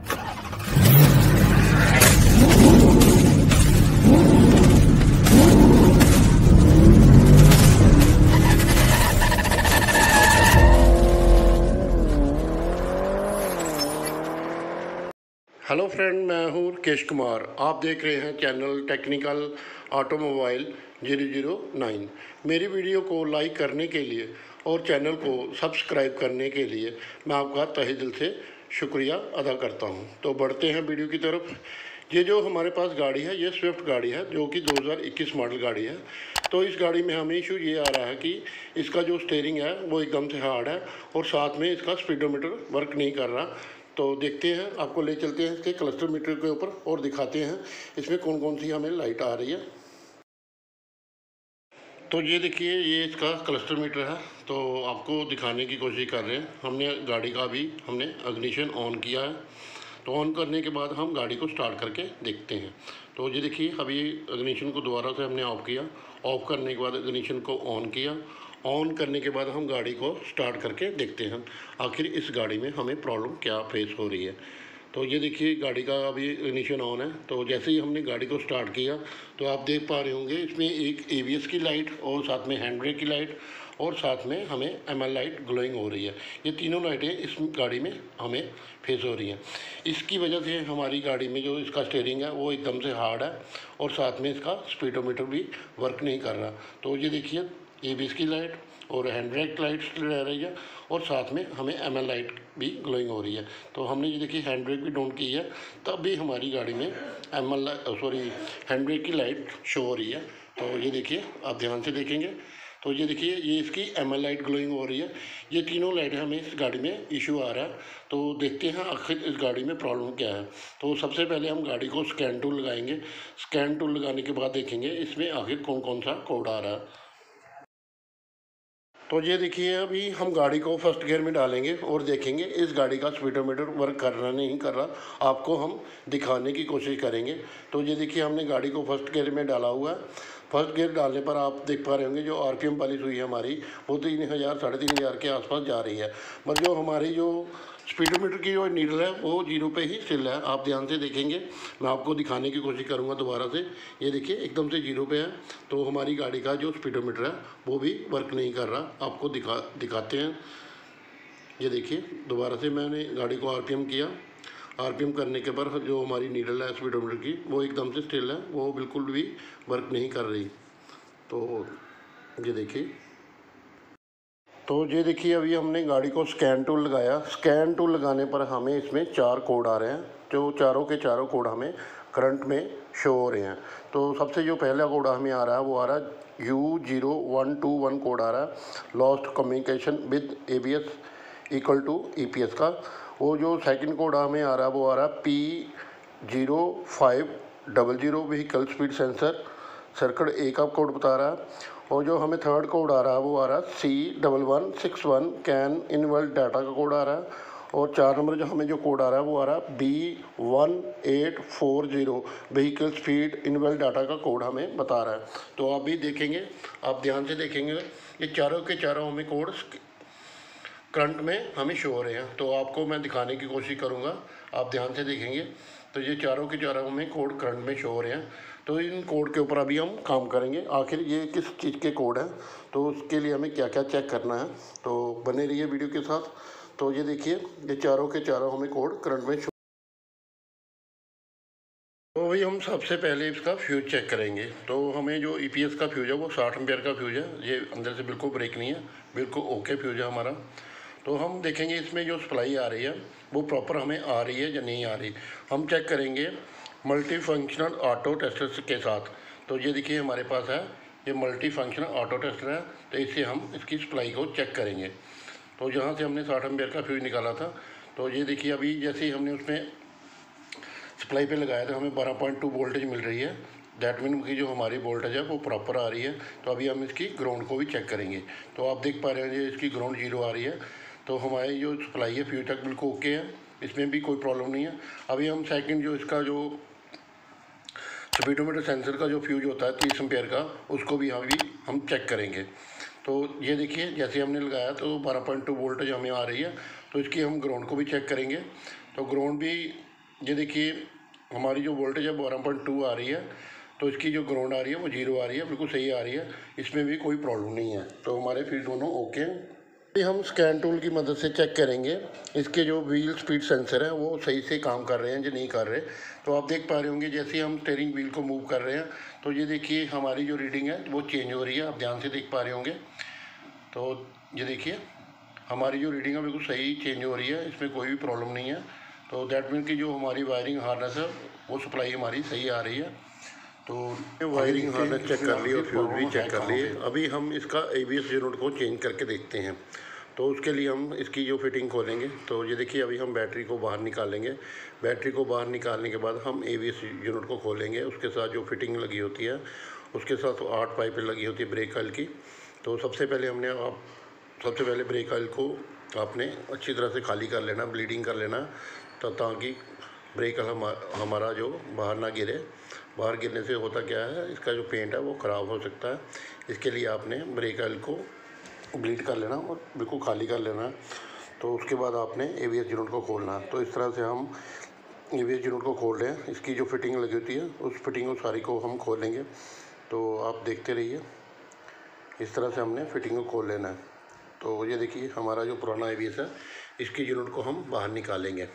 Hello friend मैं हूँ केश कुमार। आप देख रहे हैं channel technical automobile zero zero nine. मेरी वीडियो को लाइक करने के लिए और चैनल को सब्सक्राइब करने के लिए मैं आपका तहे दिल से शुक्रिया अदा करता हूँ। तो बढ़ते हैं वीडियो की तरफ़। ये जो हमारे पास गाड़ी है, ये स्विफ्ट गाड़ी है, जो कि 2021 मॉडल गाड़ी है। तो इस गाड़ी में हमें इशू ये आ रहा है कि इसका जो स्टेयरिंग है, वो एकदम से हार्ड है और साथ में इसका स्पीडोमीटर वर्क नहीं कर रहा। तो देखते हैं, आपको ले चलते हैं इसके क्लस्टर मीटर के ऊपर और दिखाते हैं इसमें कौन कौन सी हमें लाइट आ रही है। तो ये देखिए, ये इसका क्लस्टर मीटर है तो आपको दिखाने की कोशिश कर रहे हैं। हमने गाड़ी का भी, हमने अग्निशन ऑन किया है। तो ऑन करने के बाद हम गाड़ी को स्टार्ट करके देखते हैं। तो ये देखिए, अभी अग्निशन को दोबारा से हमने ऑफ़ किया। ऑफ़ करने के बाद अग्निशन को ऑन किया। ऑन करने के बाद हम गाड़ी को स्टार्ट करके देखते हैं। आखिर इस गाड़ी में हमें प्रॉब्लम क्या फेस हो रही है। तो ये देखिए, गाड़ी का अभी इग्निशन ऑन है। तो जैसे ही हमने गाड़ी को स्टार्ट किया तो आप देख पा रहे होंगे, इसमें एक ए की लाइट और साथ में हैंड ब्रेक की लाइट और साथ में हमें एमएल लाइट ग्लोइंग हो रही है। ये तीनों लाइटें इस गाड़ी में हमें फेस हो रही हैं। इसकी वजह से हमारी गाड़ी में जो इसका स्टेयरिंग है, वो एकदम से हार्ड है और साथ में इसका स्पीडोमीटर भी वर्क नहीं कर रहा। तो ये देखिए ए बी की लाइट और हैंड ब्रेक लाइट्स रह रही है और साथ में हमें एम एल लाइट भी ग्लोइंग हो रही है। तो हमने ये देखिए हैंड ब्रेक भी डाउन की है तब भी हमारी गाड़ी में M L sorry hand brake की लाइट शो हो रही है। तो ये देखिए, आप ध्यान से देखेंगे। तो ये देखिए, ये इसकी एम एल लाइट ग्लोइंग हो रही है। ये तीनों लाइटें हमें इस गाड़ी में इशू आ रहा है। तो देखते हैं आखिर इस गाड़ी में प्रॉब्लम क्या है। तो सबसे पहले हम गाड़ी को स्कैन टूल लगाएँगे। स्कैन टूल लगाने के बाद देखेंगे इसमें आखिर कौन कौन सा कोड आ रहा है। तो ये देखिए, अभी हम गाड़ी को फ़र्स्ट गियर में डालेंगे और देखेंगे, इस गाड़ी का स्पीडोमीटर वर्क कर रहा, नहीं कर रहा, आपको हम दिखाने की कोशिश करेंगे। तो ये देखिए, हमने गाड़ी को फ़र्स्ट गियर में डाला हुआ है। फ़र्स्ट गियर डालने पर आप देख पा रहे होंगे, जो आर पी एम पॉलिश हुई है हमारी, वो तीन हज़ार, साढ़े तीन हज़ार के आसपास जा रही है। पर जो हमारी जो स्पीडोमीटर की जो नीडल है, वो ज़ीरो पे ही स्टिल है। आप ध्यान से देखेंगे। मैं आपको दिखाने की कोशिश करूँगा दोबारा से। ये देखिए, एकदम से ज़ीरो पे है। तो हमारी गाड़ी का जो स्पीडोमीटर है, वो भी वर्क नहीं कर रहा। आपको दिखा, दिखाते हैं। ये देखिए, दोबारा से मैंने गाड़ी को आरपीएम किया। आर करने के पर जो हमारी नीडल है स्पीडोमीटर की, वो एकदम से स्टिल है। वो बिल्कुल भी वर्क नहीं कर रही। तो ये देखिए तो ये देखिए, अभी हमने गाड़ी को स्कैन टूल लगाया। स्कैन टूल लगाने पर हमें इसमें चार कोड आ रहे हैं, जो चारों के चारों कोड हमें करंट में शो हो रहे हैं। तो सबसे जो पहला कोड हमें आ रहा है, वो आ रहा है U zero one two one code आ रहा है lost communication with A B S equal to E P S का। वो जो सेकंड कोड हमें आ रहा है, वो आ रहा है P zero five double zero vehicle speed sensor circuit A का कोड बता रहा है और जो हमें थर्ड कोड आ रहा है, वो आ रहा है C double one six one can invalid data का कोड आ रहा है और चार नंबर जो हमें जो कोड आ रहा है, वो आ रहा है B one eight four zero vehicle speed invalid data का कोड हमें बता रहा है। तो आप भी देखेंगे, आप ध्यान से देखेंगे, ये चारों के चारों हमें कोड करंट में हमें शो हो रहे हैं। तो आपको मैं दिखाने की कोशिश करूँगा, आप ध्यान से देखेंगे तो ये चारों के चारों हमें कोड करंट में शो हो रहे हैं। तो इन कोड के ऊपर अभी हम काम करेंगे। आखिर ये किस चीज़ के कोड हैं? तो उसके लिए हमें क्या क्या चेक करना है। तो बने रहिए वीडियो के साथ। तो ये देखिए, ये चारों के चारों हमें कोड करंट में तो भाई हम सबसे पहले इसका फ्यूज चेक करेंगे। तो हमें जो ईपीएस का फ्यूज है, वो साठ एम्पेयर का फ्यूज है। ये अंदर से बिल्कुल ब्रेक नहीं है। बिल्कुल ओके फ्यूज है हमारा। तो हम देखेंगे इसमें जो सप्लाई आ रही है, वो प्रॉपर हमें आ रही है या नहीं आ रही। हम चेक करेंगे मल्टी फंक्शनल ऑटो टेस्टर के साथ। तो ये देखिए हमारे पास है, ये मल्टी फंक्शनल ऑटो टेस्टर है तो इससे हम इसकी सप्लाई को चेक करेंगे। तो यहाँ से हमने साठ एम्पेयर का फ्यूज निकाला था तो ये देखिए अभी जैसे ही हमने उसमें सप्लाई पे लगाया था, हमें बारह पॉइंट टू वोल्टेज मिल रही है। दैट मीन की जो हमारी वोल्टेज है, वो प्रॉपर आ रही है। तो अभी हम इसकी ग्राउंड को भी चेक करेंगे। तो आप देख पा रहे हैं इसकी ग्राउंड ज़ीरो आ रही है। तो हमारी जो सप्लाई है फ्यूज तक बिल्कुल ओके है, इसमें भी कोई प्रॉब्लम नहीं है। अभी हम सेकंड जो इसका जो स्पीडोमीटर सेंसर का जो फ्यूज होता है तीस एम्पेयर का, उसको भी अभी हम चेक करेंगे। तो ये देखिए, जैसे हमने लगाया तो बारह पॉइंट टू वोल्टेज हमें आ रही है तो इसकी हम ग्राउंड को भी चेक करेंगे। तो ग्राउंड भी, ये देखिए, हमारी जो वोल्टेज है बारह पॉइंट टू आ रही है तो इसकी जो ग्राउंड आ रही है वो ज़ीरो आ रही है, बिल्कुल सही आ रही है। इसमें भी कोई प्रॉब्लम नहीं है। तो हमारे फिर दोनों ओके हम स्कैन टूल की मदद से चेक करेंगे। इसके जो व्हील स्पीड सेंसर है, वो सही से काम कर रहे हैं या नहीं कर रहे। तो आप देख पा रहे होंगे, जैसे हम स्टेयरिंग व्हील को मूव कर रहे हैं तो ये देखिए, हमारी जो रीडिंग है, वो चेंज हो रही है। आप ध्यान से देख पा रहे होंगे। तो ये देखिए, हमारी जो रीडिंग है, बिल्कुल सही चेंज हो रही है। इसमें कोई भी प्रॉब्लम नहीं है। तो दैट मीन की जो हमारी वायरिंग हार्नेस है, वो सप्लाई हमारी सही आ रही है। तो वायरिंग हार्नेस चेक कर ली और फ्यूज भी चेक कर लिए अभी हम इसका ए बी एस यूनिट को चेंज करके देखते हैं। तो उसके लिए हम इसकी जो फिटिंग खोलेंगे। तो ये देखिए अभी हम बैटरी को बाहर निकालेंगे। बैटरी को बाहर निकालने के बाद हम ए बी एस यूनिट को खोलेंगे। उसके साथ जो फिटिंग लगी होती है उसके साथ आठ पाइपें लगी होती है ब्रेक ऑयल की। तो सबसे पहले हमने आप सबसे पहले ब्रेक ऑयल को आपने अच्छी तरह से खाली कर लेना ब्लीडिंग कर लेना तो ताकि ब्रेक ऑयल हमारा जो बाहर ना गिरे। बाहर गिरने से होता क्या है, इसका जो पेंट है वो ख़राब हो सकता है। इसके लिए आपने ब्रेक ऑयल को ब्लीड कर लेना और बिल्कुल खाली कर लेना। है तो उसके बाद आपने ए वी एस को खोलना। है तो इस तरह से हम ए वी एस को खोल रहे हैं। इसकी जो फिटिंग लगी होती है, उस फिटिंग को सारी को हम खोलेंगे। तो आप देखते रहिए। इस तरह से हमने फिटिंग को खोल लेना है। तो ये देखिए, हमारा जो पुराना ए है, इसकी यूनिट को हम बाहर निकालेंगे।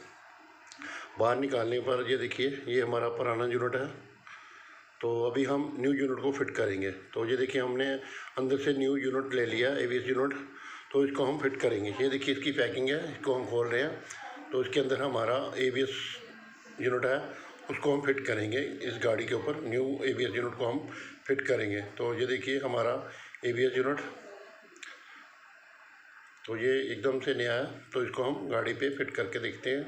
बाहर निकालने पर ये देखिए, ये हमारा पुराना यूनिट है। तो अभी हम न्यू यूनिट को फिट करेंगे। तो ये देखिए हमने अंदर से न्यू यूनिट ले लिया ए यूनिट तो इसको हम फिट करेंगे। ये देखिए इसकी पैकिंग है, इसको हम खोल रहे हैं। तो इसके अंदर हमारा एबीएस यूनिट है, उसको हम फिट करेंगे। इस गाड़ी के ऊपर न्यू ए यूनिट को हम फिट करेंगे। तो ये देखिए हमारा एबीएस यूनिट तो ये एकदम से नया है। तो इसको हम गाड़ी पे फिट करके देखते हैं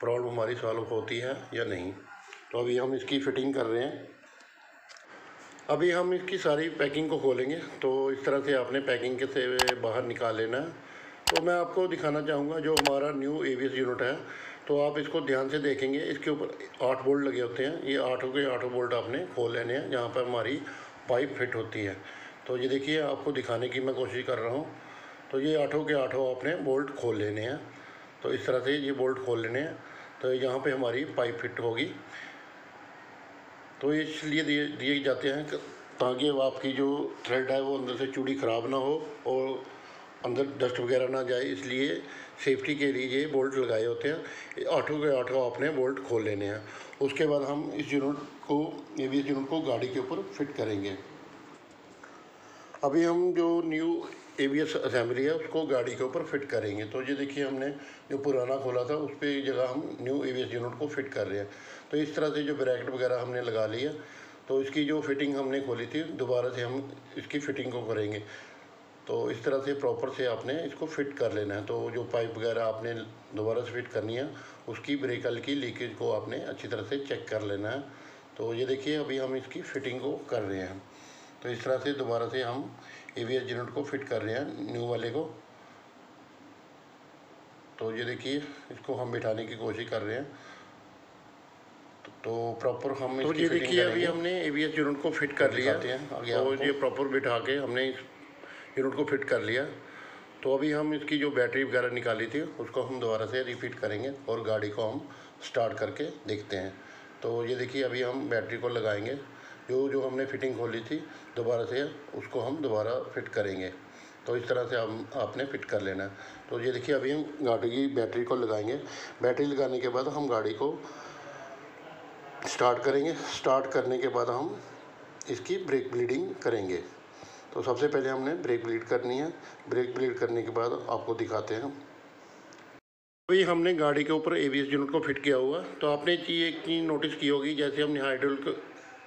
प्रॉब्लम हमारी सॉल्व होती है या नहीं। तो अभी हम इसकी फ़िटिंग कर रहे हैं। अभी हम इसकी सारी पैकिंग को खोलेंगे तो इस तरह से आपने पैकिंग के से बाहर निकाल लेना है। तो मैं आपको दिखाना चाहूँगा जो हमारा न्यू एवीएस यूनिट है तो आप इसको ध्यान से देखेंगे। इसके ऊपर आठ बोल्ट लगे होते हैं। ये आठों के आठों बोल्ट आपने खोल लेने हैं, जहाँ पर हमारी पाइप फिट होती है। तो ये देखिए, आपको दिखाने की मैं कोशिश कर रहा हूँ। तो ये आठों के आठों आपने बोल्ट खोल लेने हैं। तो इस तरह से ये बोल्ट खोल लेने हैं। तो यहाँ पे हमारी पाइप फिट होगी। तो इसलिए दिए दिए जाते हैं ताकि आपकी जो थ्रेड है वो अंदर से चूड़ी ख़राब ना हो और अंदर डस्ट वगैरह ना जाए। इसलिए सेफ्टी के लिए ये बोल्ट लगाए होते हैं। आठों के आठों आपने बोल्ट खोल लेने हैं। उसके बाद हम इस यूनिट को, ये भी इस यूनिट को गाड़ी के ऊपर फिट करेंगे। अभी हम जो new A B S assembly है, उसको गाड़ी के ऊपर फिट करेंगे। तो ये देखिए, हमने जो पुराना खोला था, उस पर जगह हम new A B S unit को फिट कर रहे हैं। तो इस तरह से जो ब्रैकेट वगैरह हमने लगा लिया तो इसकी जो फिटिंग हमने खोली थी, दोबारा से हम इसकी फ़िटिंग को करेंगे। तो इस तरह से प्रॉपर से आपने इसको फिट कर लेना है। तो जो पाइप वगैरह आपने दोबारा से फिट करनी है, उसकी ब्रेकल की लीकेज को आपने अच्छी तरह से चेक कर लेना है। तो ये देखिए, अभी हम इसकी फ़िटिंग को कर रहे हैं। तो इस तरह से दोबारा से हम ए वी एस यूनिट को फिट कर रहे हैं न्यू वाले को। तो ये देखिए इसको हम बिठाने की कोशिश कर रहे हैं। तो प्रॉपर हम तो ये देखिए अभी हमने ए वी एस यूनिट को फिट कर लिया। तो ये प्रॉपर बिठा के हमने इस यूनिट को फिट कर लिया। तो अभी हम इसकी जो बैटरी वगैरह निकाली थी उसको हम दोबारा से रिफिट करेंगे और गाड़ी को हम स्टार्ट करके देखते हैं। तो ये देखिए अभी हम बैटरी को लगाएँगे। जो जो हमने फिटिंग खोली थी, दोबारा से उसको हम दोबारा फिट करेंगे। तो इस तरह से हम, आपने फिट कर लेना। है तो ये देखिए, अभी हम गाड़ी की बैटरी को लगाएँगे। बैटरी लगाने के बाद हम गाड़ी को स्टार्ट करेंगे। स्टार्ट करने के बाद हम इसकी ब्रेक ब्लीडिंग करेंगे। तो सबसे पहले हमने ब्रेक ब्लीड करनी है। ब्रेक ब्लीड करने के बाद आपको दिखाते हैं। अभी हमने गाड़ी के ऊपर ए यूनिट को फिट किया हुआ। तो आपने ये एक चीज़ नोटिस की होगी, जैसे हमने हाइड्रोल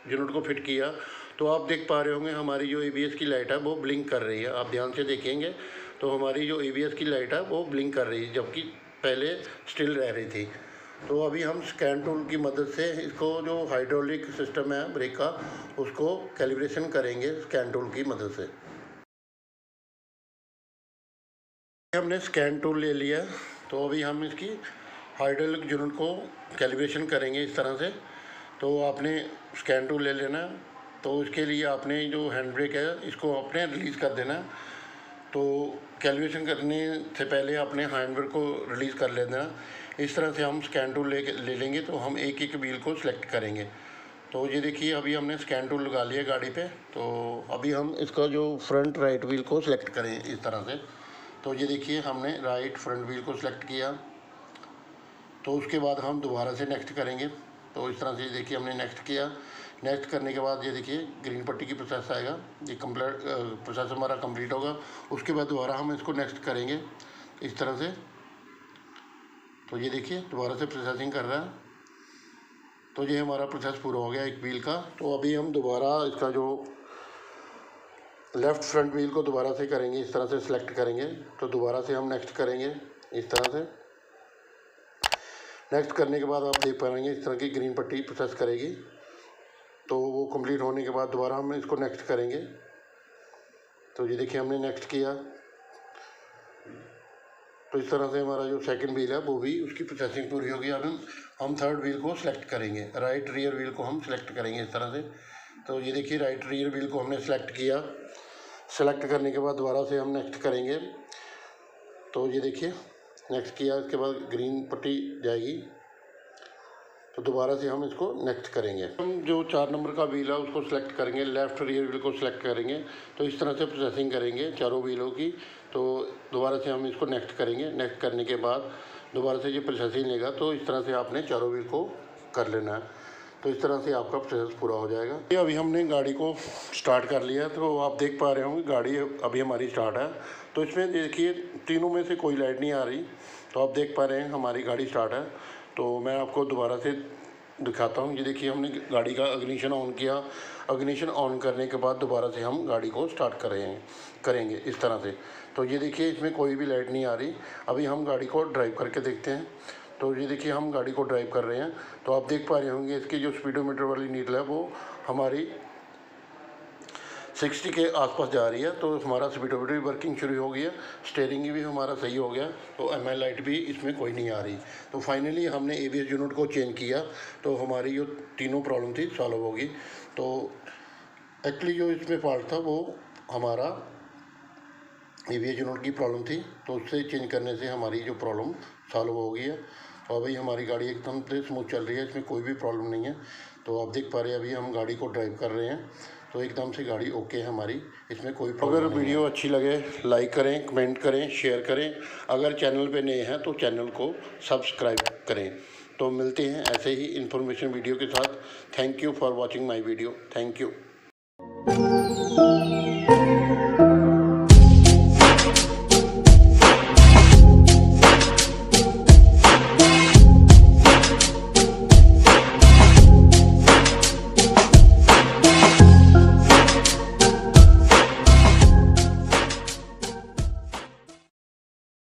यूनिट को फिट किया तो आप देख पा रहे होंगे हमारी जो ए की लाइट है, वो ब्लिंक कर रही है। आप ध्यान से देखेंगे तो हमारी जो ए की लाइट है, वो ब्लिंक कर रही है, जबकि पहले स्टिल रह रही थी। तो अभी हम स्कैन टूल की मदद से इसको जो हाइड्रोलिक सिस्टम है ब्रेक का, उसको कैलिब्रेशन करेंगे स्कैन टूल की मदद से। हमने स्कैन टूल ले लिया तो अभी हम इसकी हाइड्रोलिक यूनिट को कैलिब्रेशन करेंगे इस तरह से। तो आपने स्कैन टूल ले लेना। तो इसके लिए आपने जो हैंड ब्रेक है, इसको आपने रिलीज़ कर देना। तो कैलकुलेशन करने से पहले आपने हैंड ब्रेक को रिलीज़ कर लेना। इस तरह से हम स्कैन टूल ले ले लेंगे तो हम एक एक व्हील को सिलेक्ट करेंगे। तो ये देखिए, अभी हमने स्कैन टूल लगा लिया गाड़ी पे। तो अभी हम इसका जो फ्रंट राइट व्हील को सिलेक्ट करें इस तरह से। तो ये देखिए, हमने राइट फ्रंट व्हील को सिलेक्ट किया। तो उसके बाद हम दोबारा से नेक्स्ट करेंगे। तो इस तरह से देखिए हमने नेक्स्ट किया। नेक्स्ट करने के बाद ये देखिए ग्रीन पट्टी की प्रोसेस आएगा। ये कंप्लीट प्रोसेस हमारा कंप्लीट होगा। उसके बाद दोबारा हम इसको नेक्स्ट करेंगे। इस तरह से। तो ये देखिए दोबारा से प्रोसेसिंग कर रहा है। तो ये हमारा प्रोसेस पूरा हो गया एक व्हील का। तो अभी हम दोबारा इसका जो लेफ़्ट फ्रंट व्हील को दोबारा से करेंगे, इस तरह से सिलेक्ट करेंगे। तो दोबारा से हम नेक्स्ट करेंगे, इस तरह से। नेक्स्ट करने के बाद आप देख पाएँगे इस तरह की ग्रीन पट्टी प्रोसेस करेगी। तो वो कंप्लीट होने के बाद दोबारा हम इसको नेक्स्ट करेंगे। तो ये देखिए हमने नेक्स्ट किया। तो इस तरह से हमारा जो सेकंड व्हील है, वो भी उसकी प्रोसेसिंग पूरी होगी। अब हम हम थर्ड व्हील को सिलेक्ट करेंगे। राइट रियर व्हील को हम सिलेक्ट करेंगे इस तरह से। तो ये देखिए राइट रियर व्हील को हमने सेलेक्ट किया। सेलेक्ट करने के बाद दोबारा से हम नेक्स्ट करेंगे। तो ये देखिए। नेक्स्ट किया, उसके बाद ग्रीन पट्टी जाएगी। तो दोबारा से हम इसको नेक्स्ट करेंगे। हम जो चार नंबर का व्हील है, उसको सिलेक्ट करेंगे। लेफ़्ट रियर व्हील को सिलेक्ट करेंगे। तो इस तरह से प्रोसेसिंग करेंगे चारों व्हीलों की। तो दोबारा से हम इसको नेक्स्ट करेंगे। नेक्स्ट करने के बाद दोबारा से ये प्रोसेसिंग लेगा। तो इस तरह से आपने चारों व्हील को कर लेना है। तो इस तरह से आपका प्रोसेस पूरा हो जाएगा। ये अभी हमने गाड़ी को स्टार्ट कर लिया है तो आप देख पा रहे होंगे गाड़ी अभी हमारी स्टार्ट है। तो इसमें देखिए, तीनों में से कोई लाइट नहीं आ रही। तो आप देख पा रहे हैं हमारी गाड़ी स्टार्ट है। तो मैं आपको दोबारा से दिखाता हूँ। ये देखिए, हमने गाड़ी का अग्निशन ऑन किया। अग्निशन ऑन करने के बाद दोबारा से हम गाड़ी को स्टार्ट करेंगे करेंगे इस तरह से। तो ये देखिए, इसमें कोई भी लाइट नहीं आ रही। अभी हम गाड़ी को ड्राइव करके देखते हैं। तो ये देखिए, हम गाड़ी को ड्राइव कर रहे हैं। तो आप देख पा रहे होंगे, इसकी जो स्पीडोमीटर वाली नीडल है, वो हमारी सिक्सटी के आसपास जा रही है। तो हमारा स्पीडोमीटर भी वर्किंग शुरू हो गई है स्टेयरिंग भी हमारा सही हो गया तो एम लाइट भी इसमें कोई नहीं आ रही। तो फाइनली हमने एबीएस यूनिट को चेंज किया तो हमारी जो तीनों प्रॉब्लम थी सॉल्व होगी तो एक्चुअली जो इसमें फॉल्ट था, वो हमारा ए यूनिट की प्रॉब्लम थी तो उससे चेंज करने से हमारी जो प्रॉब्लम सॉल्व हो गई है। और भाई हमारी गाड़ी एकदम से स्मूथ चल रही है इसमें कोई भी प्रॉब्लम नहीं है। तो आप देख पा रहे हैं अभी हम गाड़ी को ड्राइव कर रहे हैं। तो एकदम से गाड़ी ओके है हमारी इसमें कोई अगर वीडियो अच्छी लगे लाइक करें कमेंट करें शेयर करें। अगर चैनल पे नए हैं तो चैनल को सब्सक्राइब करें। तो मिलते हैं ऐसे ही इन्फॉर्मेशन वीडियो के साथ। Thank you for watching my video thank you